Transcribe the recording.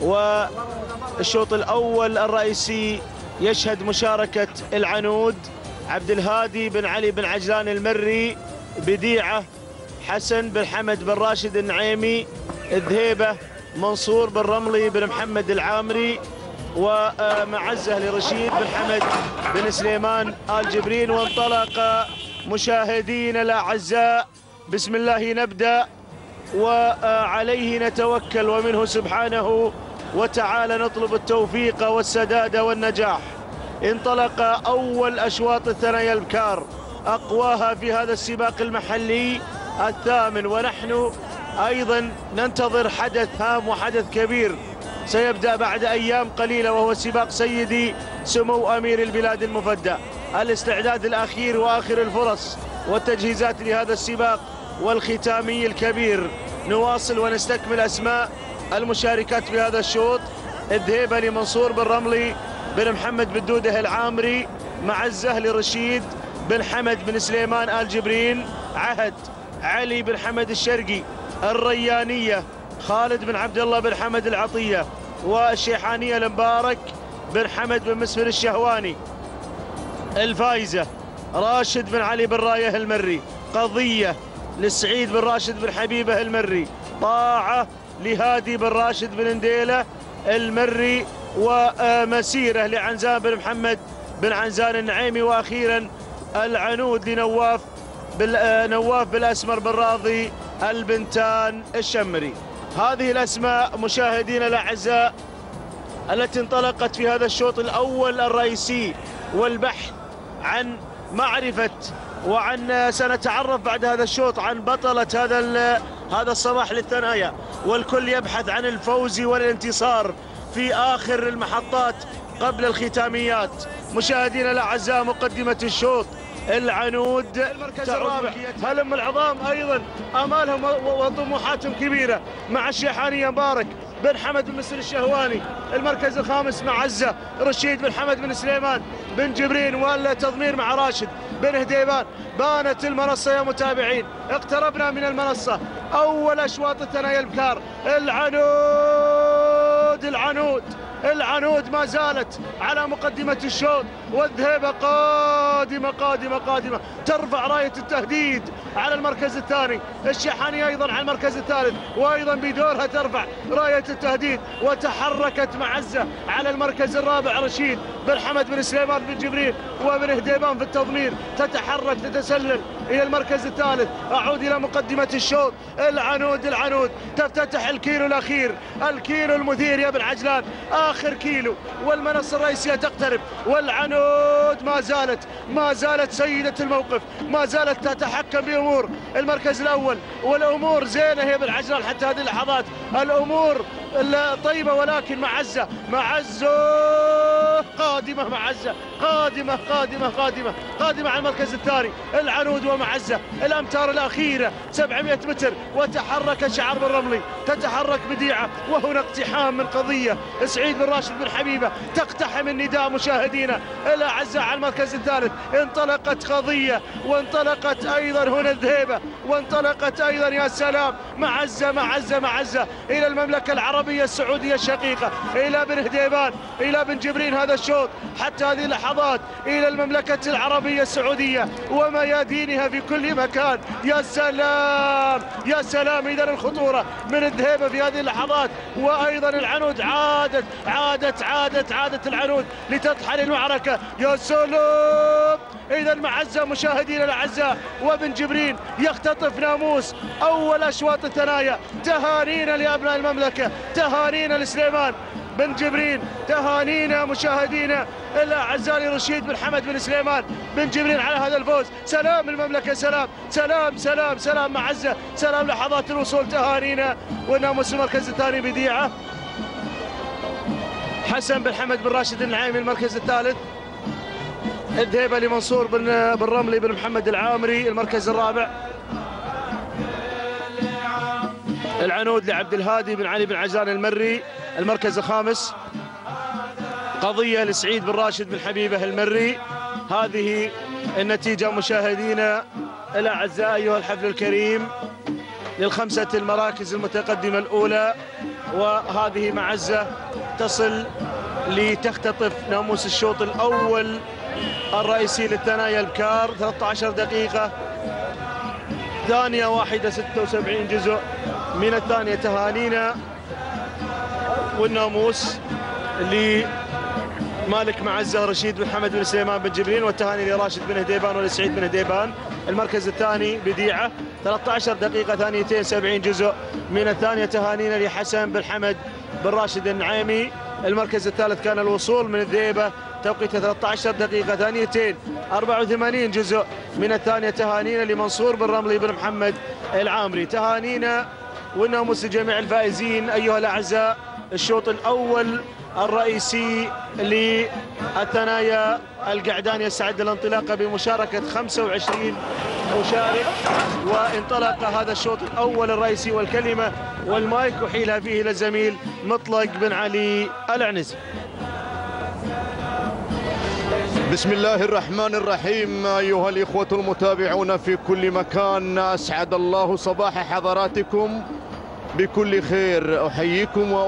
والشوط الأول الرئيسي يشهد مشاركة العنود عبد الهادي بن علي بن عجلان المري بديعة حسن بن حمد بن راشد النعيمي الذهيبة منصور بن رملي بن محمد العامري ومعزة لرشيد بن حمد بن سليمان آل جبرين وانطلق مشاهدينا الأعزاء. بسم الله نبدأ وعليه نتوكل ومنه سبحانه وتعالى نطلب التوفيق والسداد والنجاح. انطلق أول أشواط الثنايا البكار أقواها في هذا السباق المحلي الثامن. ونحن أيضا ننتظر حدث هام وحدث كبير. سيبدأ بعد أيام قليلة وهو سباق سيدي سمو أمير البلاد المفدى. الاستعداد الأخير وآخر الفرص والتجهيزات لهذا السباق والختامي الكبير. نواصل ونستكمل أسماء المشاركات في هذا الشوط. الذهيبة لمنصور بن رملي بن محمد بن دودة العامري معزة لرشيد بن حمد بن سليمان آل جبرين عهد علي بن حمد الشرقي الريانية خالد بن عبد الله بن حمد العطية والشيحانية المبارك بن حمد بن مسفر الشهواني. الفايزة راشد بن علي بن راية المري قضية لسعيد بن راشد بن حبيبة المري طاعة لهادي بن راشد بن انديله المري ومسيره لعنزان بن محمد بن عنزان النعيمي وأخيرا العنود لنواف نواف بالأسمر بن راضي البنتان الشمري. هذه الأسماء مشاهدينا الأعزاء التي انطلقت في هذا الشوط الأول الرئيسي والبحث عن معرفة وعن سنتعرف بعد هذا الشوط عن بطلة هذا هذا الصباح للثنايا والكل يبحث عن الفوز والانتصار في آخر المحطات قبل الختاميات. مشاهدينا الأعزاء مقدمة الشوط العنود المركز الرابع. هلم العظام أيضا أمالهم وطموحاتهم كبيرة مع الشيحانية مبارك بن حمد بن مسر الشهواني. المركز الخامس مع عزة رشيد بن حمد بن سليمان بن جبرين والتضمير مع راشد بن هديبان. بانت المنصة يا متابعين. اقتربنا من المنصة. أول أشواط الثنايا البكار. العنود العنود العنود ما زالت على مقدمة الشوط. والذهيبة قادمة قادمة قادمة. ترفع راية التهديد على المركز الثاني. الشحاني أيضا على المركز الثالث. وأيضا بدورها ترفع راية التهديد. وتحركت معزة على المركز الرابع رشيد بن حمد بن سليمان بن جبريل. وبن هديبان في التضمير. تتحرك تتسلل. إلى المركز الثالث. أعود إلى مقدمة الشوط. العنود العنود. تفتتح الكيلو الأخير. الكيلو المثير يا ابن عجلان آخر كيلو. والمنصة الرئيسية تقترب. والعنود ما زالت. ما زالت سيدة الموقف. ما زالت تتحكم بأمور المركز الأول. والأمور زينة يا ابن عجلان حتى هذه اللحظات. الأمور طيبة ولكن معزة. معزة. قادمة معزة قادمة قادمة قادمة قادمة على المركز الثاني. العنود ومعزة الأمتار الأخيرة 700 متر وتحرك شعر بن رملي. تتحرك بديعة وهنا اقتحام من قضية. سعيد بن راشد بن حبيبة تقتحم النداء مشاهدينا. الأعزاء على المركز الثالث. انطلقت قضية وانطلقت أيضا هنا الذهيبة. وانطلقت أيضا يا سلام معزة معزة معزة إلى المملكة العربية السعودية الشقيقة إلى بن هديبان إلى بن جبرين هذا الشوط حتى هذه اللحظات إلى المملكة العربية السعودية وميادينها في كل مكان. يا سلام يا سلام إذا الخطورة من الذهيبة في هذه اللحظات وأيضا العنود عادت عادت عادت عادت العنود لتطحن المعركة. يا سلام إذا معزة مشاهدينا الأعزاء وابن جبرين يختطف ناموس أول أشواط الثنايا. تهانينا لأبناء المملكة تهانينا لسليمان بن جبرين تهانينا مشاهدينا الاعزاء رشيد بن حمد بن سليمان بن جبرين على هذا الفوز. سلام المملكه سلام سلام سلام سلام معزه سلام لحظات الوصول. تهانينا والناموس المركز الثاني بديعة. حسن بن حمد بن راشد النعيمي المركز الثالث. الذهيبة لمنصور بن بن رملي بن محمد العامري المركز الرابع. العنود لعبد الهادي بن علي بن عجلان المري المركز الخامس. قضية لسعيد بن راشد بن حبيبة المري. هذه النتيجة مشاهدينا الأعزاء أيها الحفل الكريم للخمسة المراكز المتقدمة الأولى. وهذه معزة تصل لتختطف ناموس الشوط الأول الرئيسي للثنايا البكار 13 دقيقة. ثانية واحدة 76 جزء. من الثانية تهانينا والناموس لمالك معزة رشيد بن حمد بن سليمان بن جبرين والتهاني لراشد بن هديبان ولسعيد بن هديبان. المركز الثاني بديعة 13 دقيقة ثانيتين 70 جزء. من الثانية تهانينا لحسن بن حمد بن راشد النعيمي. المركز الثالث كان الوصول من الذيبة توقيته 13 دقيقة ثانيتين 84 جزء. من الثانية تهانينا لمنصور بن رملي بن محمد العامري. تهانينا والناموس لجميع الفائزين أيها الأعزاء الشوط الأول الرئيسي للثنايا القعدان يستعد للانطلاقة بمشاركة 25 مشارك وانطلق هذا الشوط الأول الرئيسي والكلمة والمايك أحيلها فيه إلى الزميل مطلق بن علي العنزي. بسم الله الرحمن الرحيم أيها الإخوة المتابعون في كل مكان أسعد الله صباح حضراتكم. بكل خير أحييكم وأ